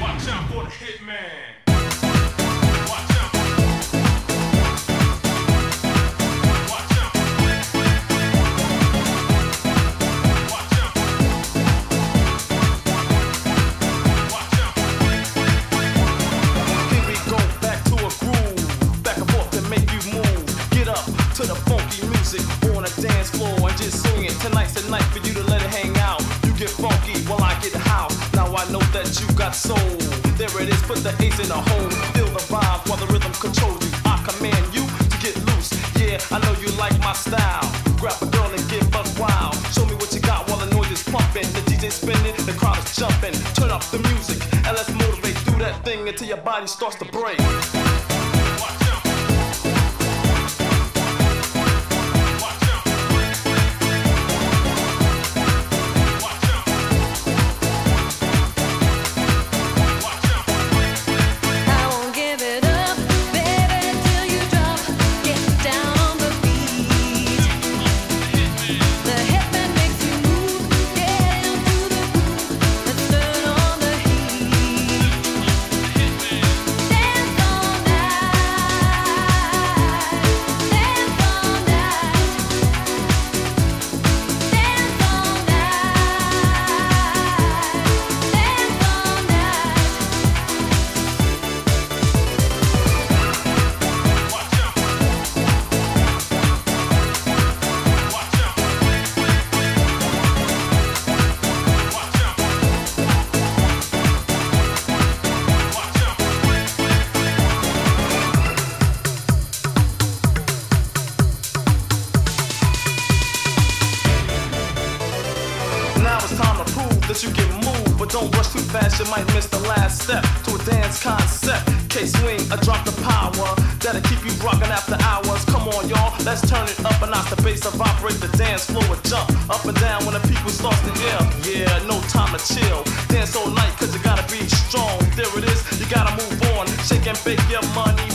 Watch out for the hitman. Music on a dance floor and just swing it. Tonight's the night for you to let it hang out. You get funky while I get house. Now I know that you got soul. There it is, put the ace in the hole. Feel the vibe while the rhythm controls you. I command you to get loose. Yeah, I know you like my style. Grab a girl and get buck wild. Show me what you got while the noise is pumping. The DJ spinning, the crowd is jumping. Turn up the music and let's motivate. Do that thing until your body starts to break. Time to prove that you can move, but don't rush too fast, you might miss the last step to a dance concept. K swing, I drop the power that'll keep you rocking after hours. Come on, y'all, let's turn it up and notch the bass of operate the dance floor and jump up and down when the people starts to yell. Yeah, no time to chill. Dance all night, cause you gotta be strong. There it is, you gotta move on. Shake and bake your money.